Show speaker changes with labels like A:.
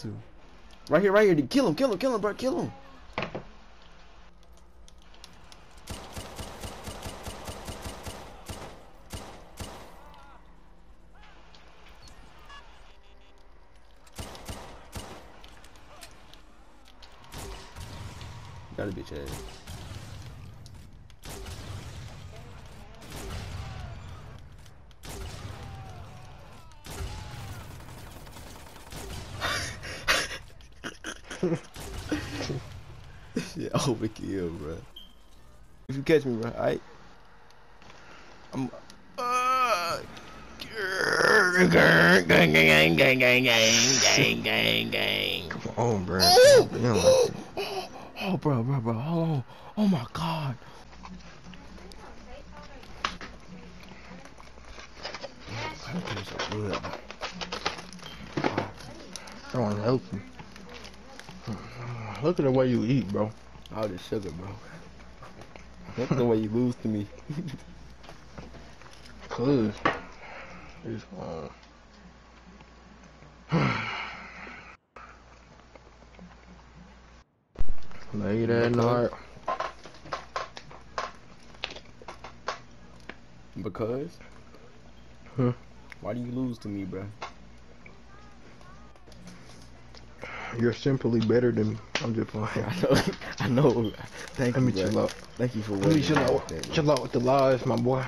A: to. Right here, right here. Kill him, kill him, kill him, bro. Kill him. Got a bitch Shit, overkill, bro. If you catch me, bro, I, I'm. Uh, gang, gang, gang, gang, gang, gang, gang, gang, gang.
B: Come on, bro.
A: Oh!
B: You don't like
A: Oh, bro, bro, bro, hold on. Oh my God. That tastes so good.
B: I don't help you. Look at the way you eat, bro.
A: All this sugar, bro. That's the way you lose to me.
B: Cause it's uh, late at night.
A: Because?
B: Huh?
A: Why do you lose to me, bro?
B: You're simply better than me. I'm just playing.
A: I know. I know. Thank
B: Let
A: you, Let
B: me
A: bro.
B: chill out.
A: Thank you for
B: Let me chill
A: out
B: out.
A: that, bro.
B: Chill out with the lies, my boy.